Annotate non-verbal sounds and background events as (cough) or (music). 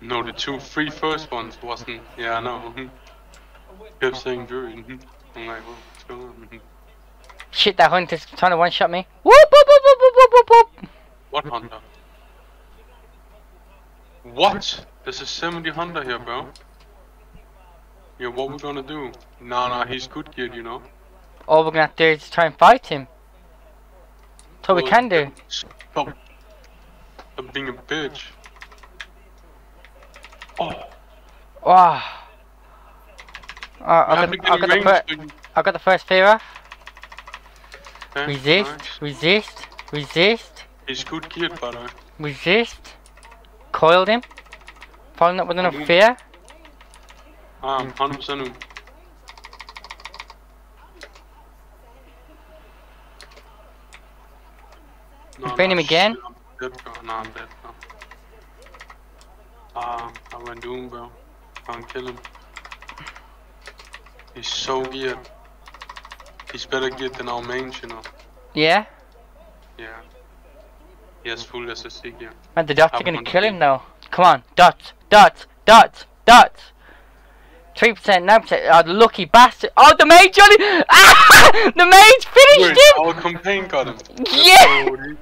No, the two, three first ones wasn't. Yeah, I know. mhm. Kept saying Druid. mhm. I'm like, well, what's going on? mhm. Shit, that hunter's trying to one-shot me. Whoop, whoop, whoop, whoop, whoop, whoop, whoop. What hunter? What? There's a 70 hunter here, bro. Yeah, what we gonna do? Nah, nah, he's good kid, you know. All we're gonna have to do is try and fight him. That's all we can do. Stop. Stop being a bitch. Oh, Wow. Oh, I I got, I got the I got the first fear Resist, nice. resist, resist, He's good kid, but uh, resist. Coiled him. Following up with enough fear. I'm 100% him. No, Bring him shit, again? I'm dead, bro. No, I'm dead, bro. Ah, I went doom, bro. I can't kill him. He's so geared. He's better geared than our mains, you know. Yeah. Yeah. He has full SSC gear. Man, the dots are gonna kill him though. Come on, dots, dots, dots, dots. Three percent, nine percent. Oh, the lucky bastard! Oh, the mage, Johnny! (laughs) Ah! The mage finished Wait, him. our campaign got him. Yeah!